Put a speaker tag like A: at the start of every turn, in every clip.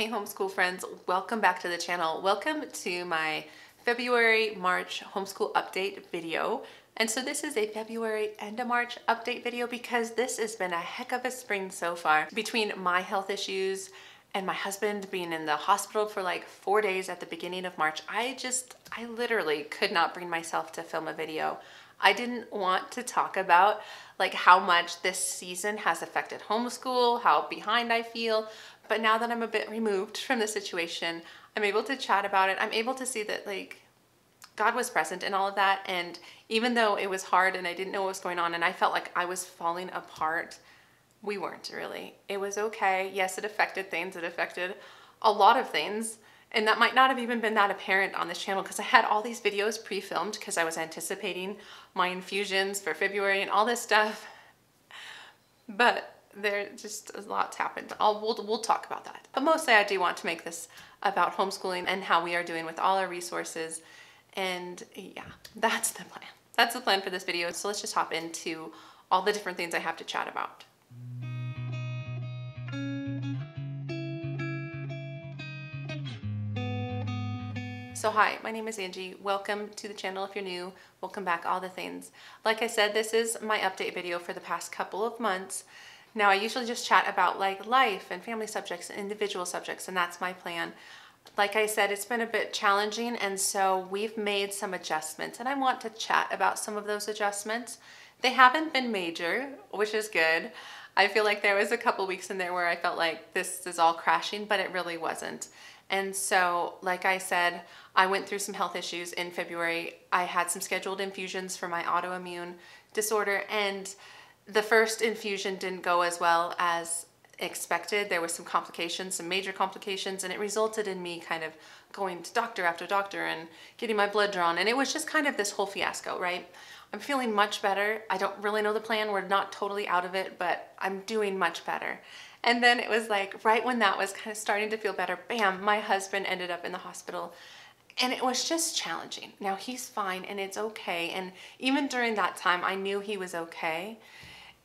A: Hey homeschool friends, welcome back to the channel. Welcome to my February, March homeschool update video. And so this is a February and a March update video because this has been a heck of a spring so far. Between my health issues and my husband being in the hospital for like four days at the beginning of March, I just, I literally could not bring myself to film a video. I didn't want to talk about like how much this season has affected homeschool, how behind I feel, but now that I'm a bit removed from the situation, I'm able to chat about it. I'm able to see that like God was present in all of that. And even though it was hard and I didn't know what was going on and I felt like I was falling apart, we weren't really. It was okay. Yes, it affected things. It affected a lot of things. And that might not have even been that apparent on this channel because I had all these videos pre-filmed because I was anticipating my infusions for February and all this stuff. But there just a lot's happened. I'll, we'll, we'll talk about that. But mostly I do want to make this about homeschooling and how we are doing with all our resources. And yeah, that's the plan. That's the plan for this video. So let's just hop into all the different things I have to chat about. So hi, my name is Angie. Welcome to the channel if you're new. Welcome back, all the things. Like I said, this is my update video for the past couple of months. Now I usually just chat about like life and family subjects and individual subjects and that's my plan. Like I said, it's been a bit challenging and so we've made some adjustments and I want to chat about some of those adjustments. They haven't been major, which is good. I feel like there was a couple weeks in there where I felt like this is all crashing, but it really wasn't. And so, like I said, I went through some health issues in February. I had some scheduled infusions for my autoimmune disorder and the first infusion didn't go as well as expected. There was some complications, some major complications, and it resulted in me kind of going to doctor after doctor and getting my blood drawn. And it was just kind of this whole fiasco, right? I'm feeling much better. I don't really know the plan. We're not totally out of it, but I'm doing much better. And then it was like right when that was kind of starting to feel better, bam, my husband ended up in the hospital. And it was just challenging. Now he's fine and it's okay. And even during that time, I knew he was okay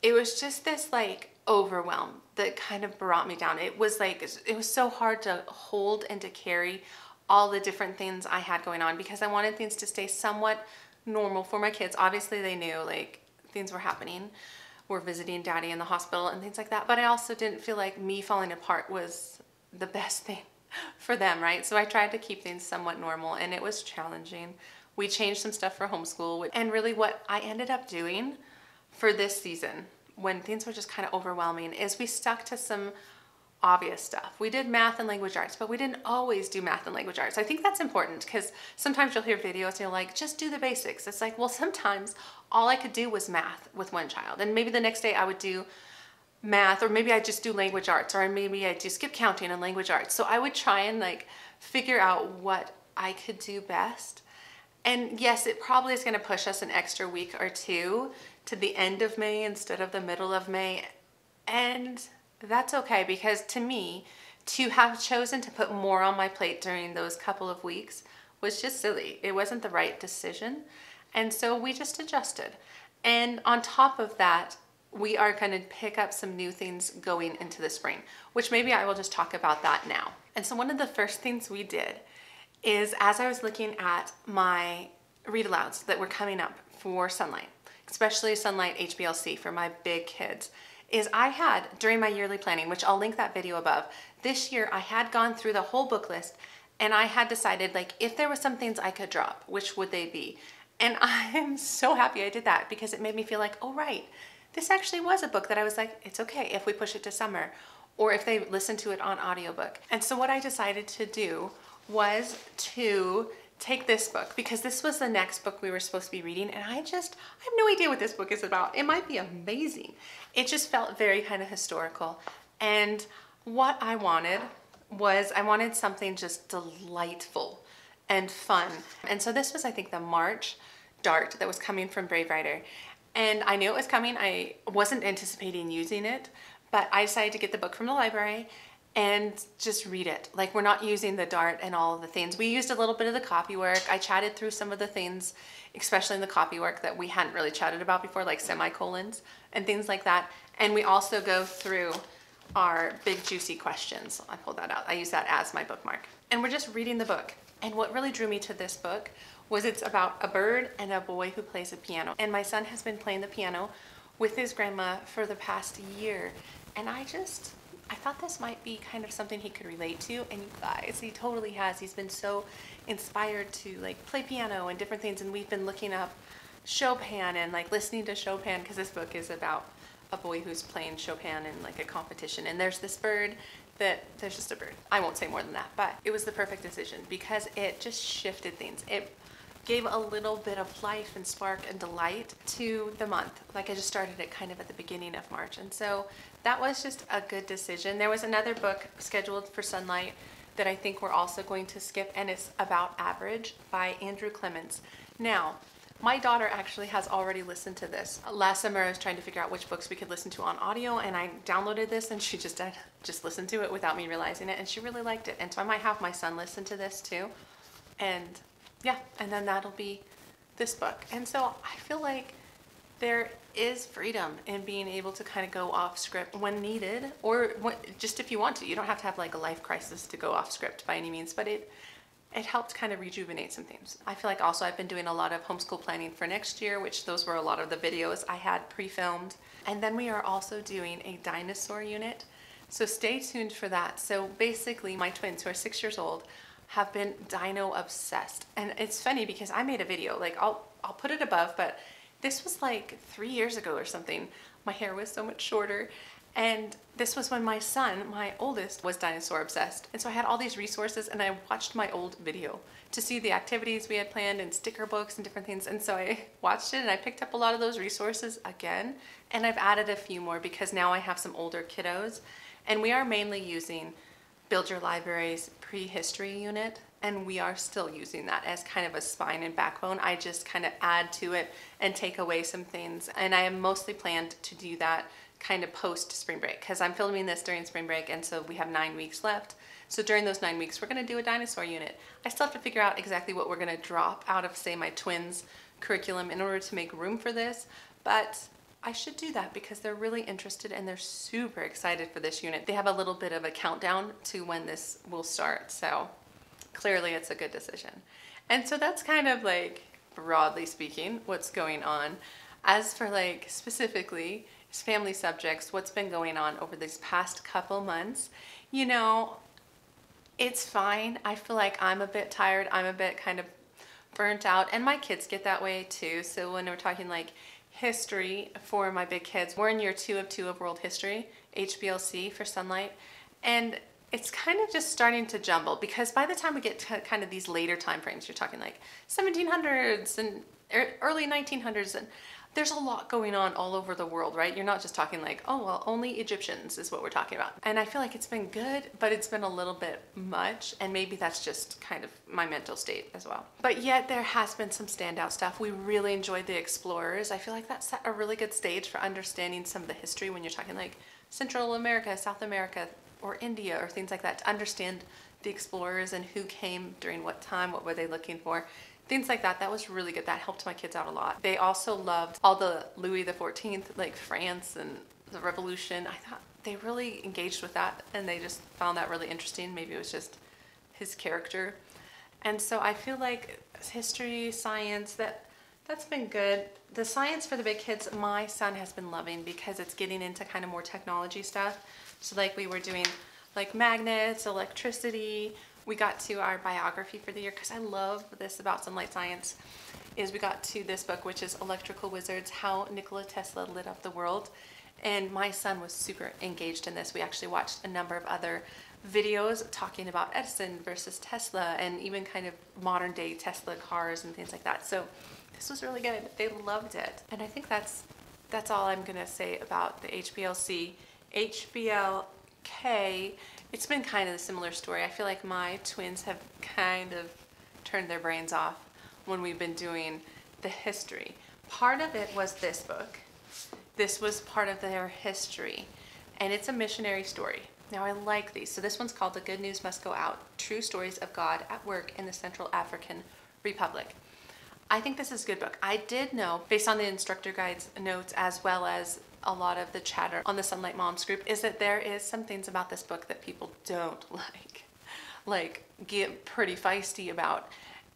A: it was just this like overwhelm that kind of brought me down. It was like, it was so hard to hold and to carry all the different things I had going on because I wanted things to stay somewhat normal for my kids. Obviously they knew like things were happening. We're visiting daddy in the hospital and things like that. But I also didn't feel like me falling apart was the best thing for them, right? So I tried to keep things somewhat normal and it was challenging. We changed some stuff for homeschool and really what I ended up doing for this season when things were just kind of overwhelming is we stuck to some obvious stuff. We did math and language arts, but we didn't always do math and language arts. I think that's important because sometimes you'll hear videos and you're like, just do the basics. It's like, well, sometimes all I could do was math with one child. And maybe the next day I would do math or maybe I just do language arts or maybe I do skip counting and language arts. So I would try and like figure out what I could do best. And yes, it probably is gonna push us an extra week or two to the end of May instead of the middle of May. And that's okay because to me, to have chosen to put more on my plate during those couple of weeks was just silly. It wasn't the right decision. And so we just adjusted. And on top of that, we are going to pick up some new things going into the spring, which maybe I will just talk about that now. And so one of the first things we did is as I was looking at my read alouds that were coming up for Sonlight, especially Sonlight HBLC for my big kids, is I had, during my yearly planning, which I'll link that video above, this year I had gone through the whole book list and I had decided like if there were some things I could drop, which would they be? And I am so happy I did that because it made me feel like, oh right, this actually was a book that I was like, it's okay if we push it to summer or if they listen to it on audiobook. And so what I decided to do was to take this book because this was the next book we were supposed to be reading and I just, I have no idea what this book is about. It might be amazing. It just felt very kind of historical. And what I wanted was I wanted something just delightful and fun. And so this was, I think, the March Dart that was coming from Brave Writer. And I knew it was coming. I wasn't anticipating using it, but I decided to get the book from the library and just read it. Like we're not using the dart and all of the things. We used a little bit of the copy work. I chatted through some of the things, especially in the copy work that we hadn't really chatted about before, like semicolons and things like that. And we also go through our Big Juicy Questions. I pulled that out. I use that as my bookmark. And we're just reading the book. And what really drew me to this book was it's about a bird and a boy who plays a piano. And my son has been playing the piano with his grandma for the past year. And I just, I thought this might be kind of something he could relate to. And you guys, he totally has. He's been so inspired to like play piano and different things. And we've been looking up Chopin and like listening to Chopin because this book is about a boy who's playing Chopin in like a competition. And there's this bird that there's just a bird. I won't say more than that, but it was the perfect decision because it just shifted things. It gave a little bit of life and spark and delight to the month. Like I just started it kind of at the beginning of March. And so that was just a good decision. There was another book scheduled for Sonlight that I think we're also going to skip, and it's about average by Andrew Clements. Now, my daughter actually has already listened to this. Last summer I was trying to figure out which books we could listen to on audio and I downloaded this and she just just listened to it without me realizing it and she really liked it. And so I might have my son listen to this too. And yeah, and then that'll be this book. And so I feel like there is freedom in being able to kind of go off script when needed or when, just if you want to. You don't have to have like a life crisis to go off script by any means, but it it helped kind of rejuvenate some things. I feel like also I've been doing a lot of homeschool planning for next year, which those were a lot of the videos I had pre-filmed. And then we are also doing a dinosaur unit. So stay tuned for that. So basically my twins who are six years old have been dino obsessed. And it's funny because I made a video, like I'll, I'll put it above, but this was like three years ago or something. My hair was so much shorter and this was when my son, my oldest, was dinosaur obsessed. And so I had all these resources and I watched my old video to see the activities we had planned and sticker books and different things. And so I watched it and I picked up a lot of those resources again. And I've added a few more because now I have some older kiddos. And we are mainly using Build Your Library's prehistory unit. And we are still using that as kind of a spine and backbone. I just kind of add to it and take away some things. And I am mostly planned to do that kind of post spring break because I'm filming this during spring break and so we have nine weeks left. So during those nine weeks, we're gonna do a dinosaur unit. I still have to figure out exactly what we're gonna drop out of say my twins curriculum in order to make room for this, but I should do that because they're really interested and they're super excited for this unit. They have a little bit of a countdown to when this will start. So clearly it's a good decision. And so that's kind of like broadly speaking, what's going on. As for like specifically, family subjects, what's been going on over these past couple months. You know, it's fine. I feel like I'm a bit tired. I'm a bit kind of burnt out and my kids get that way too. So when we're talking like history for my big kids, we're in year two of two of world history, HBLC for Sonlight, And it's kind of just starting to jumble because by the time we get to kind of these later time frames, you're talking like 1700s and er, early 1900s and there's a lot going on all over the world, right? You're not just talking like, oh, well, only Egyptians is what we're talking about. And I feel like it's been good, but it's been a little bit much. And maybe that's just kind of my mental state as well. But yet there has been some standout stuff. We really enjoyed the explorers. I feel like that set a really good stage for understanding some of the history when you're talking like Central America, South America, or India, or things like that to understand the explorers and who came during what time, what were they looking for things like that. That was really good. That helped my kids out a lot. They also loved all the Louis the 14th, like France and the revolution. I thought they really engaged with that and they just found that really interesting. Maybe it was just his character. And so I feel like history, science, that that's been good. The science for the big kids, my son has been loving because it's getting into kind of more technology stuff. So like we were doing like magnets, electricity, we got to our biography for the year because I love this about Sonlight Science is we got to this book which is Electrical Wizards How Nikola Tesla Lit Up the World and my son was super engaged in this. We actually watched a number of other videos talking about Edison versus Tesla and even kind of modern day Tesla cars and things like that. So this was really good. They loved it. And I think that's that's all I'm gonna say about the HBLC. HBLK it's been kind of a similar story. I feel like my twins have kind of turned their brains off when we've been doing the history. Part of it was this book. This was part of their history, and it's a missionary story. Now, I like these. So, this one's called The Good News Must Go Out True Stories of God at Work in the Central African Republic. I think this is a good book. I did know, based on the instructor guide's notes as well as a lot of the chatter on the Sonlight Moms group is that there is some things about this book that people don't like, like get pretty feisty about.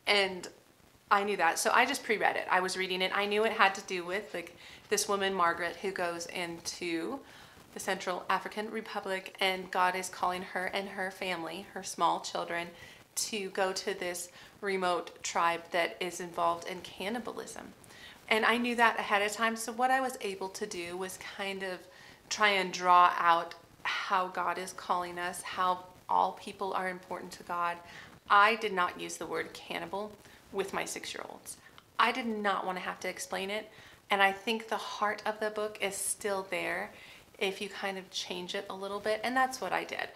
A: And I knew that. So I just pre-read it. I was reading it. I knew it had to do with like this woman, Margaret, who goes into the Central African Republic and God is calling her and her family, her small children, to go to this remote tribe that is involved in cannibalism. And I knew that ahead of time. So what I was able to do was kind of try and draw out how God is calling us, how all people are important to God. I did not use the word cannibal with my six year olds. I did not want to have to explain it. And I think the heart of the book is still there if you kind of change it a little bit. And that's what I did.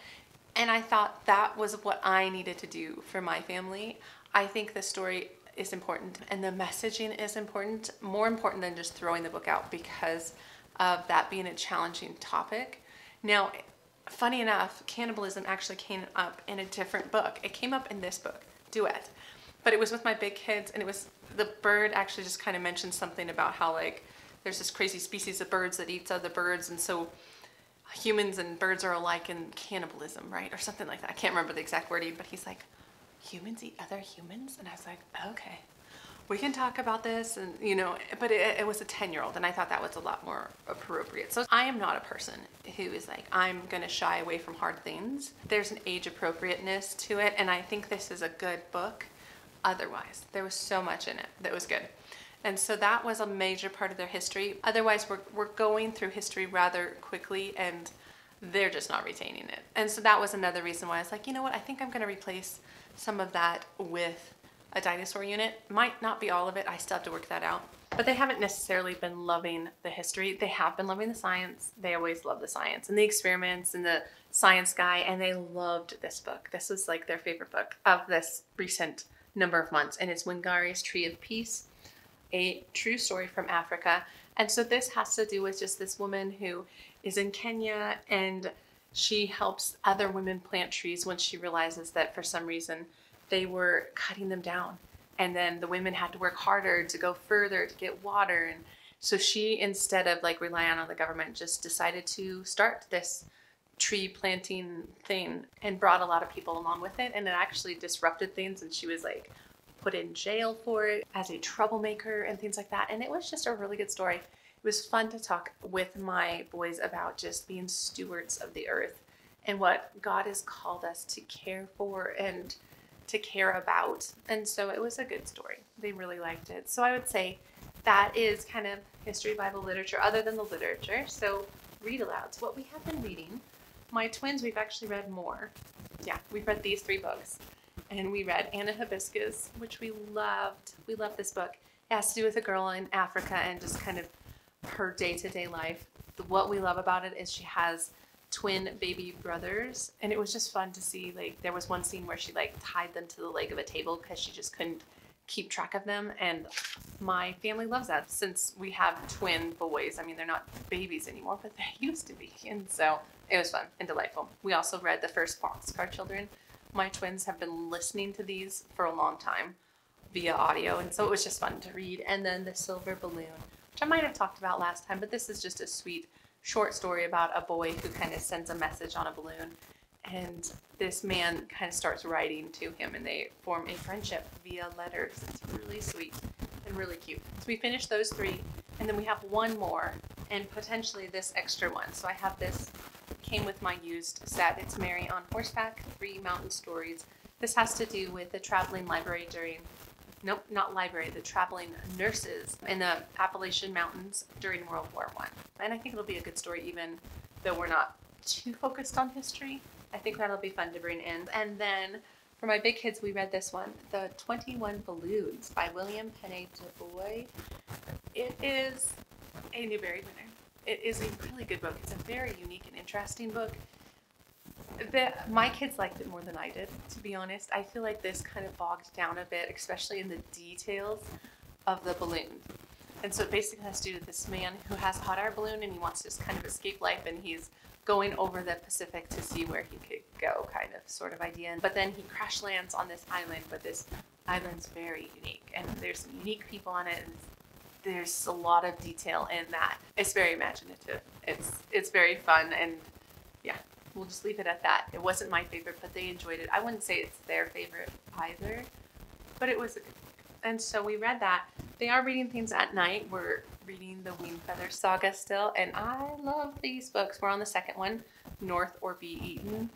A: And I thought that was what I needed to do for my family. I think the story is important and the messaging is important, more important than just throwing the book out because of that being a challenging topic. Now, funny enough, cannibalism actually came up in a different book. It came up in this book, Duet. But it was with my big kids and it was the bird actually just kind of mentioned something about how like there's this crazy species of birds that eats other birds and so humans and birds are alike in cannibalism, right? Or something like that. I can't remember the exact wording, but he's like, humans eat other humans? And I was like, okay, we can talk about this. And, you know, but it, it was a 10 year old and I thought that was a lot more appropriate. So I am not a person who is like, I'm going to shy away from hard things. There's an age appropriateness to it. And I think this is a good book. Otherwise, there was so much in it that was good. And so that was a major part of their history. Otherwise, we're, we're going through history rather quickly and they're just not retaining it. And so that was another reason why I was like, you know what, I think I'm going to replace some of that with a dinosaur unit. Might not be all of it, I still have to work that out. But they haven't necessarily been loving the history. They have been loving the science. They always love the science and the experiments and the science guy, and they loved this book. This was like their favorite book of this recent number of months, and it's Wangari's Tree of Peace a true story from Africa. And so this has to do with just this woman who is in Kenya and she helps other women plant trees when she realizes that for some reason they were cutting them down. And then the women had to work harder to go further to get water. And so she, instead of like relying on the government, just decided to start this tree planting thing and brought a lot of people along with it. And it actually disrupted things. And she was like, put in jail for it as a troublemaker and things like that. And it was just a really good story. It was fun to talk with my boys about just being stewards of the earth and what God has called us to care for and to care about. And so it was a good story. They really liked it. So I would say that is kind of history Bible literature other than the literature. So read alouds. What we have been reading, my twins, we've actually read more. Yeah, we've read these three books and we read Anna Hibiscus, which we loved. We loved this book. It has to do with a girl in Africa and just kind of her day to day life. What we love about it is she has twin baby brothers, and it was just fun to see. Like, there was one scene where she like tied them to the leg of a table because she just couldn't keep track of them. And my family loves that since we have twin boys. I mean, they're not babies anymore, but they used to be. And so it was fun and delightful. We also read the first Boxcar Children, my twins have been listening to these for a long time via audio, and so it was just fun to read. And then The Silver Balloon, which I might have talked about last time, but this is just a sweet short story about a boy who kind of sends a message on a balloon. And this man kind of starts writing to him, and they form a friendship via letters. It's really sweet and really cute. So we finished those three, and then we have one more, and potentially this extra one. So I have this came with my used set. It's Mary on Horseback, Three Mountain Stories. This has to do with the traveling library during, nope, not library, the traveling nurses in the Appalachian Mountains during World War One. And I think it'll be a good story even though we're not too focused on history. I think that'll be fun to bring in. And then for my big kids, we read this one, The 21 Balloons by William Pène du Bois. It is a Newbery winner it is a really good book. It's a very unique and interesting book. The, my kids liked it more than I did, to be honest. I feel like this kind of bogged down a bit, especially in the details of the balloon. And so it basically has to do with this man who has a hot air balloon and he wants to just kind of escape life and he's going over the Pacific to see where he could go, kind of sort of idea. But then he crash lands on this island, but this island's very unique and there's some unique people on it and there's a lot of detail in that. It's very imaginative. It's it's very fun and yeah, we'll just leave it at that. It wasn't my favorite, but they enjoyed it. I wouldn't say it's their favorite either, but it was and so we read that. They are reading things at night. We're reading the Wingfeather Saga still, and I love these books. We're on the second one, North or Be Eaten.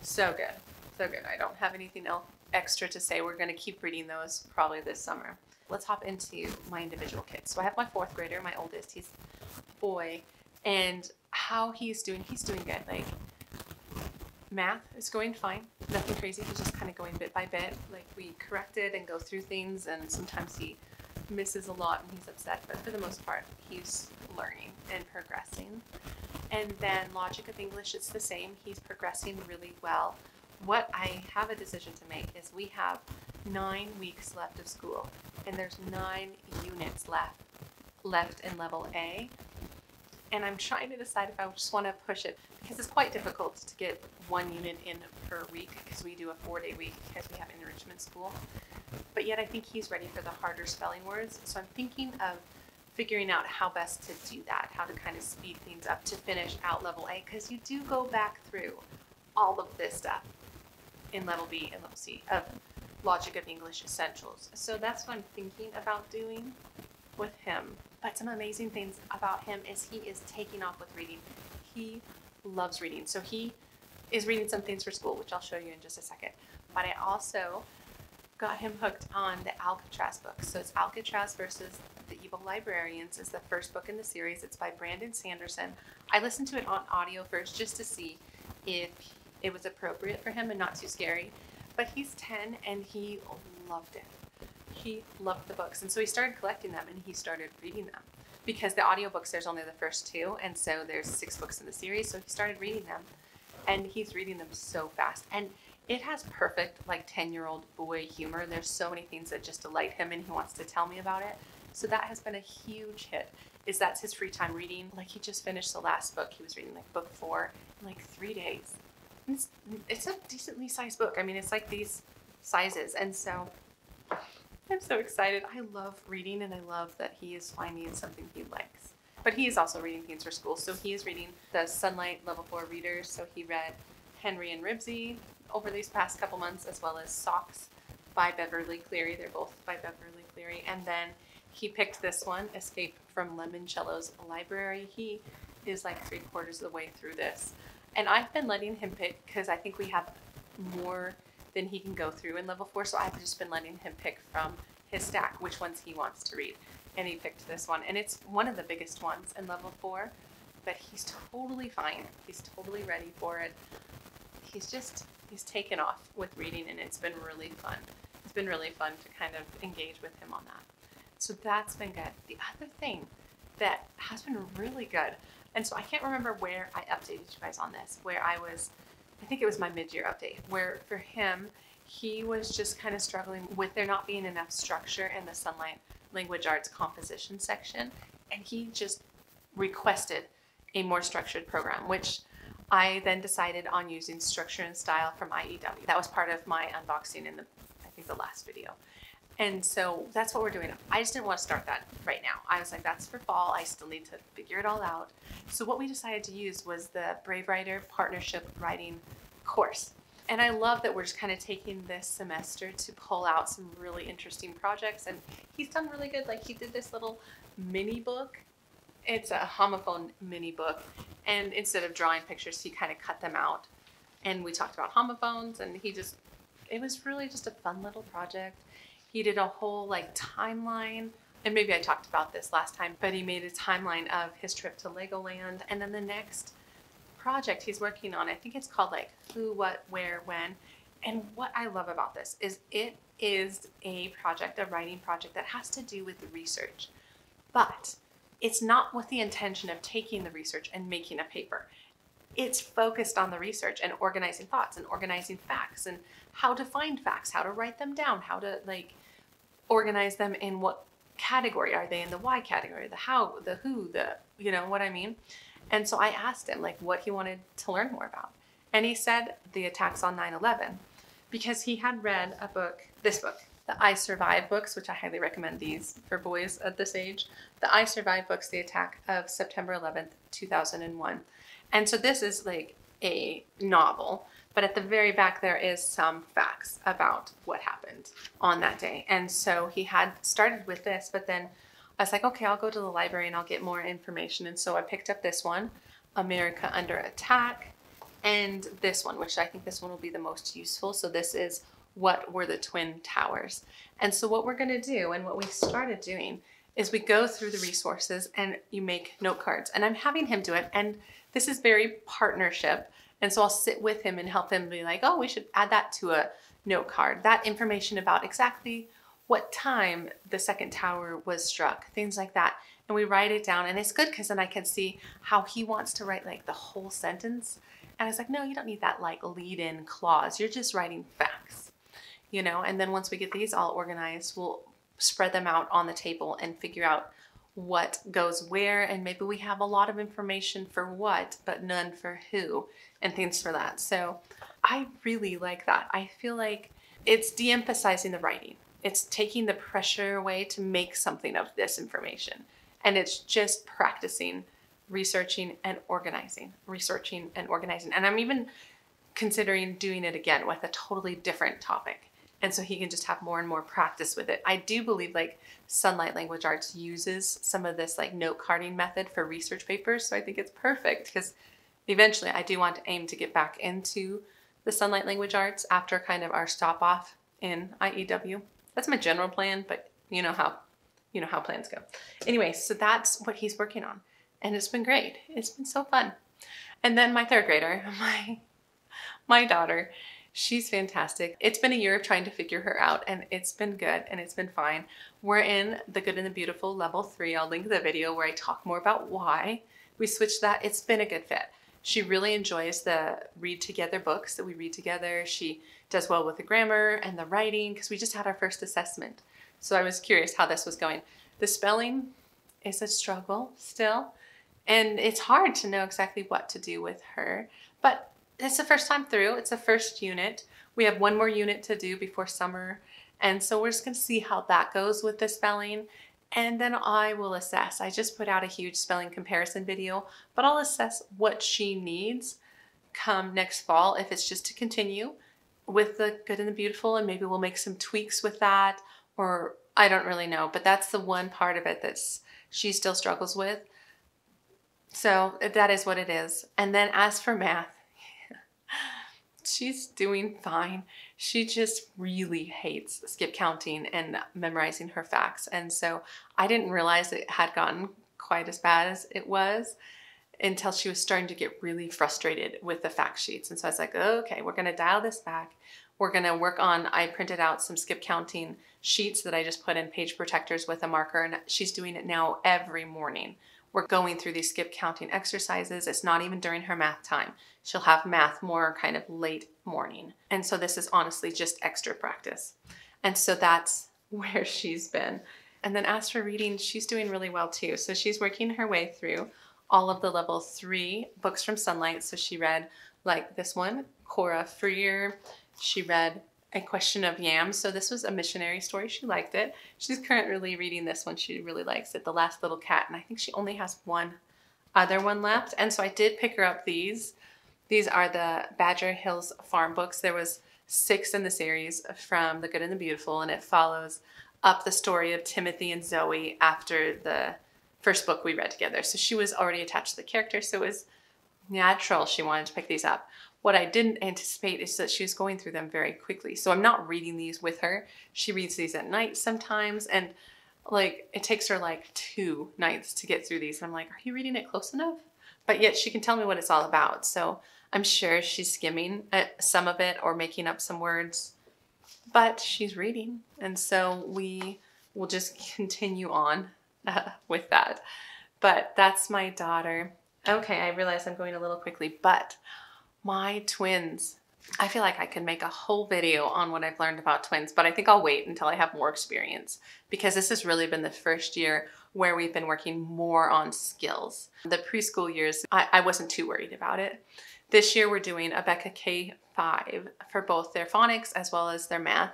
A: So good, so good. I don't have anything else extra to say. We're going to keep reading those probably this summer. Let's hop into my individual kids. So I have my fourth grader, my oldest. He's a boy, and how he's doing, he's doing good. Like math is going fine. Nothing crazy. He's just kind of going bit by bit. Like we correct it and go through things, and sometimes he misses a lot and he's upset. But for the most part, he's learning and progressing. And then logic of English, it's the same. He's progressing really well. What I have a decision to make is we have nine weeks left of school, and there's nine units left left in level A and I'm trying to decide if I just want to push it because it's quite difficult to get one unit in per week because we do a four day week because we have enrichment school. But yet I think he's ready for the harder spelling words. So I'm thinking of figuring out how best to do that, how to kind of speed things up to finish out level A because you do go back through all of this stuff in level B and level C of logic of English essentials. So that's what I'm thinking about doing with him. But some amazing things about him is he is taking off with reading. He loves reading. So he is reading some things for school, which I'll show you in just a second. But I also got him hooked on the Alcatraz books. So it's Alcatraz versus the Evil Librarians is the first book in the series. It's by Brandon Sanderson. I listened to it on audio first just to see if it was appropriate for him and not too scary. But he's 10 and he loved it he loved the books. And so he started collecting them and he started reading them. Because the audiobooks, there's only the first two, and so there's six books in the series. So he started reading them and he's reading them so fast. And it has perfect, like 10 year old boy humor. There's so many things that just delight him and he wants to tell me about it. So that has been a huge hit. Is that's his free time reading. Like he just finished the last book. He was reading like book four in like three days. It's, it's a decently sized book. I mean, it's like these sizes. And so I'm so excited. I love reading and I love that he is finding something he likes. But he is also reading things for school. So he is reading the Sonlight Level 4 readers. So he read Henry and Ribsy over these past couple months, as well as Socks by Beverly Cleary. They're both by Beverly Cleary. And then he picked this one, Escape from Lemoncello's Library. He is like three quarters of the way through this. And I've been letting him pick because I think we have more then he can go through in level four. So I've just been letting him pick from his stack which ones he wants to read. And he picked this one. And it's one of the biggest ones in level four, but he's totally fine. He's totally ready for it. He's just, he's taken off with reading and it's been really fun. It's been really fun to kind of engage with him on that. So that's been good. The other thing that has been really good, and so I can't remember where I updated you guys on this, where I was I think it was my mid-year update, where for him, he was just kind of struggling with there not being enough structure in the Sonlight Language Arts composition section, and he just requested a more structured program, which I then decided on using structure and style from IEW. That was part of my unboxing in the, I think the last video. And so that's what we're doing. I just didn't want to start that right now. I was like, that's for fall. I still need to figure it all out. So what we decided to use was the Brave Writer Partnership Writing course. And I love that we're just kind of taking this semester to pull out some really interesting projects. And he's done really good. Like he did this little mini book. It's a homophone mini book. And instead of drawing pictures, he kind of cut them out. And we talked about homophones and he just, it was really just a fun little project. He did a whole like timeline and maybe I talked about this last time, but he made a timeline of his trip to Legoland and then the next project he's working on, I think it's called like Who, What, Where, When. And what I love about this is it is a project, a writing project that has to do with research, but it's not with the intention of taking the research and making a paper. It's focused on the research and organizing thoughts and organizing facts and how to find facts, how to write them down, how to like organize them in what category are they in the why category, the how, the who, the you know what I mean? And so I asked him like what he wanted to learn more about. And he said the attacks on 9/11 because he had read a book, this book, the I Survive books, which I highly recommend these for boys at this age. The I Survive books, The Attack of September 11th, 2001. And so this is like a novel, but at the very back there is some facts about what happened on that day. And so he had started with this, but then I was like, okay, I'll go to the library and I'll get more information. And so I picked up this one, America Under Attack, and this one, which I think this one will be the most useful. So this is what were the Twin Towers. And so what we're gonna do and what we started doing is we go through the resources and you make note cards. And I'm having him do it. And this is very partnership. And so I'll sit with him and help him be like, oh, we should add that to a note card. That information about exactly what time the second tower was struck, things like that. And we write it down. And it's good because then I can see how he wants to write like the whole sentence. And I was like, no, you don't need that like lead in clause. You're just writing facts, you know? And then once we get these all organized, we'll spread them out on the table and figure out what goes where. And maybe we have a lot of information for what, but none for who and things for that. So I really like that. I feel like it's de emphasizing the writing it's taking the pressure away to make something of this information. And it's just practicing researching and organizing, researching and organizing. And I'm even considering doing it again with a totally different topic. And so he can just have more and more practice with it. I do believe like Sonlight Language Arts uses some of this like note carding method for research papers. So I think it's perfect because eventually I do want to aim to get back into the Sonlight Language Arts after kind of our stop off in IEW. That's my general plan, but you know how you know how plans go. Anyway, so that's what he's working on. And it's been great. It's been so fun. And then my third grader, my my daughter, she's fantastic. It's been a year of trying to figure her out and it's been good and it's been fine. We're in The Good and the Beautiful level 3. I'll link the video where I talk more about why we switched that. It's been a good fit. She really enjoys the read together books that we read together. She does well with the grammar and the writing because we just had our first assessment. So I was curious how this was going. The spelling is a struggle still, and it's hard to know exactly what to do with her, but it's the first time through. It's the first unit. We have one more unit to do before summer, and so we're just going to see how that goes with the spelling and then I will assess. I just put out a huge spelling comparison video, but I'll assess what she needs come next fall if it's just to continue with the good and the beautiful and maybe we'll make some tweaks with that or I don't really know, but that's the one part of it that she still struggles with. So that is what it is. And then as for math, she's doing fine. She just really hates skip counting and memorizing her facts. And so I didn't realize it had gotten quite as bad as it was until she was starting to get really frustrated with the fact sheets. And so I was like, okay, we're going to dial this back. We're going to work on, I printed out some skip counting sheets that I just put in page protectors with a marker, and she's doing it now every morning. We're going through these skip counting exercises. It's not even during her math time. She'll have math more kind of late morning. And so this is honestly just extra practice. And so that's where she's been. And then as for reading, she's doing really well too. So she's working her way through all of the level three books from Sonlight. So she read like this one, Cora Frear. She read A Question of Yams. So this was a missionary story. She liked it. She's currently reading this one. She really likes it, The Last Little Cat. And I think she only has one other one left. And so I did pick her up these these are the Badger Hills Farm books. There was six in the series from The Good and the Beautiful, and it follows up the story of Timothy and Zoe after the first book we read together. So she was already attached to the character, so it was natural she wanted to pick these up. What I didn't anticipate is that she was going through them very quickly. So I'm not reading these with her. She reads these at night sometimes, and like it takes her like two nights to get through these. And I'm like, are you reading it close enough? But yet she can tell me what it's all about. So I'm sure she's skimming some of it or making up some words, but she's reading. And so we will just continue on uh, with that. But that's my daughter. Okay, I realize I'm going a little quickly, but my twins. I feel like I could make a whole video on what I've learned about twins, but I think I'll wait until I have more experience because this has really been the first year where we've been working more on skills. The preschool years, I, I wasn't too worried about it. This year we're doing Abeka K5 for both their phonics as well as their math.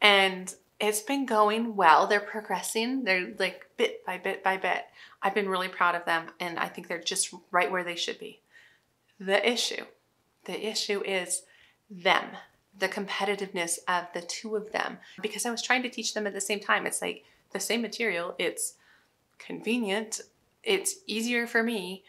A: And it's been going well. They're progressing. They're like bit by bit by bit. I've been really proud of them and I think they're just right where they should be. The issue, the issue is them, the competitiveness of the two of them. Because I was trying to teach them at the same time. It's like the same material, it's convenient, it's easier for me,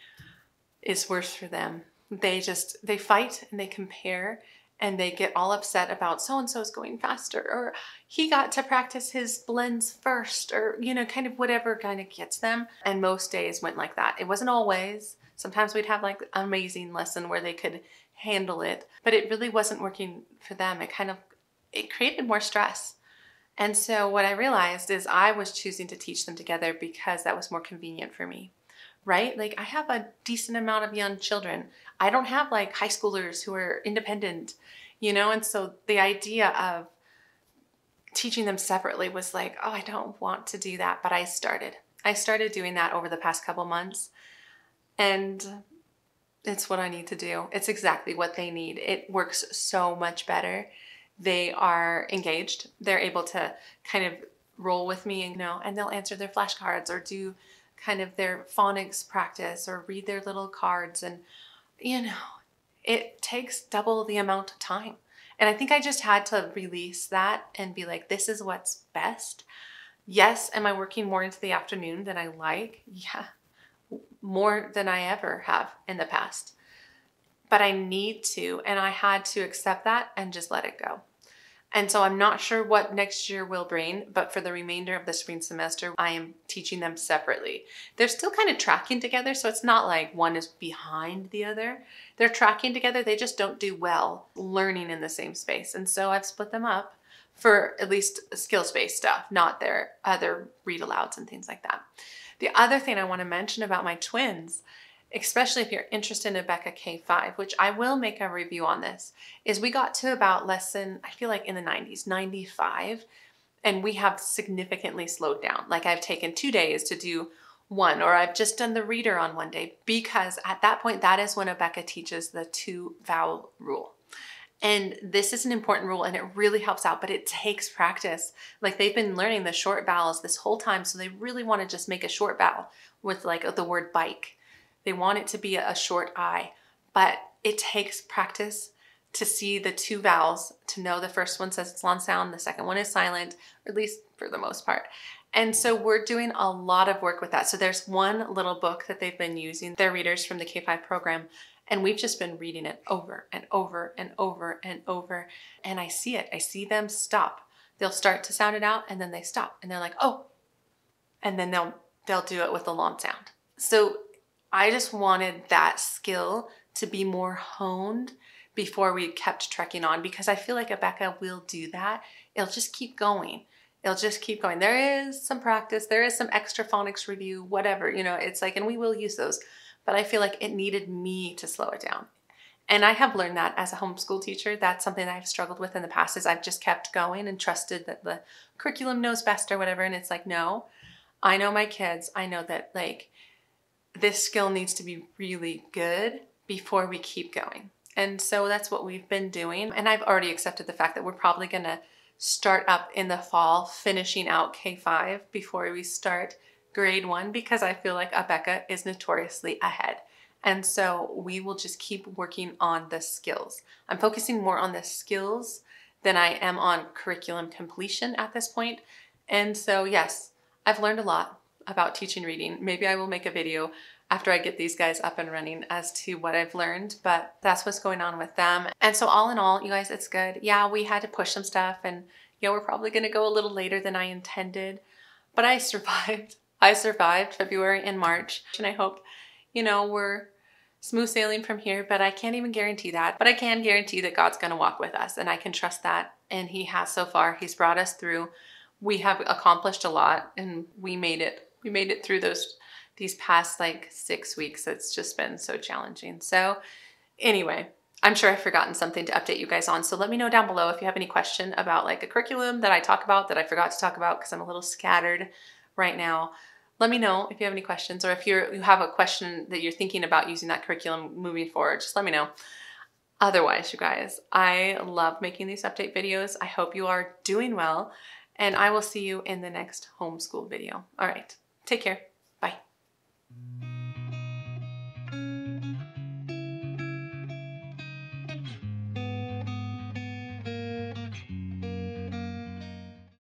A: it's worse for them. They just, they fight and they compare and they get all upset about so and so's going faster or he got to practice his blends first or you know kind of whatever kind of gets them and most days went like that it wasn't always sometimes we'd have like amazing lesson where they could handle it but it really wasn't working for them it kind of it created more stress and so what i realized is i was choosing to teach them together because that was more convenient for me right? Like I have a decent amount of young children. I don't have like high schoolers who are independent, you know? And so the idea of teaching them separately was like, oh, I don't want to do that. But I started. I started doing that over the past couple months. And it's what I need to do. It's exactly what they need. It works so much better. They are engaged. They're able to kind of roll with me, and you know, and they'll answer their flashcards or do kind of their phonics practice or read their little cards. And, you know, it takes double the amount of time. And I think I just had to release that and be like, this is what's best. Yes, am I working more into the afternoon than I like? Yeah, more than I ever have in the past. But I need to, and I had to accept that and just let it go. And so I'm not sure what next year will bring, but for the remainder of the spring semester, I am teaching them separately. They're still kind of tracking together, so it's not like one is behind the other. They're tracking together, they just don't do well learning in the same space. And so I've split them up for at least skills based stuff, not their other read alouds and things like that. The other thing I want to mention about my twins especially if you're interested in Abeka K5, which I will make a review on this, is we got to about lesson, I feel like in the 90s, 95, and we have significantly slowed down. Like I've taken two days to do one, or I've just done the reader on one day, because at that point, that is when Abeka teaches the two vowel rule. And this is an important rule and it really helps out, but it takes practice. Like they've been learning the short vowels this whole time, so they really want to just make a short vowel with like the word bike they want it to be a short I, but it takes practice to see the two vowels, to know the first one says it's long sound, the second one is silent, or at least for the most part. And so we're doing a lot of work with that. So there's one little book that they've been using, their readers from the K5 program, and we've just been reading it over and over and over and over. And I see it. I see them stop. They'll start to sound it out and then they stop and they're like, oh, and then they'll they'll do it with a long sound. So I just wanted that skill to be more honed before we kept trekking on because I feel like Abeka will do that. It'll just keep going. It'll just keep going. There is some practice, there is some extra phonics review, whatever, you know, it's like, and we will use those, but I feel like it needed me to slow it down. And I have learned that as a homeschool teacher. That's something that I've struggled with in the past is I've just kept going and trusted that the curriculum knows best or whatever. And it's like, no, I know my kids. I know that like this skill needs to be really good before we keep going. And so that's what we've been doing. And I've already accepted the fact that we're probably going to start up in the fall, finishing out K5 before we start grade one because I feel like Abeka is notoriously ahead. And so we will just keep working on the skills. I'm focusing more on the skills than I am on curriculum completion at this point. And so, yes, I've learned a lot about teaching reading. Maybe I will make a video after I get these guys up and running as to what I've learned, but that's what's going on with them. And so all in all, you guys, it's good. Yeah, we had to push some stuff and yeah, we're probably gonna go a little later than I intended, but I survived. I survived February and March and I hope, you know, we're smooth sailing from here, but I can't even guarantee that. But I can guarantee that God's gonna walk with us and I can trust that. And he has so far, he's brought us through. We have accomplished a lot and we made it we made it through those these past like six weeks. It's just been so challenging. So anyway, I'm sure I've forgotten something to update you guys on. So let me know down below if you have any question about like a curriculum that I talk about that I forgot to talk about because I'm a little scattered right now. Let me know if you have any questions or if you're, you have a question that you're thinking about using that curriculum moving forward, just let me know. Otherwise, you guys, I love making these update videos. I hope you are doing well, and I will see you in the next homeschool video. All right, take care.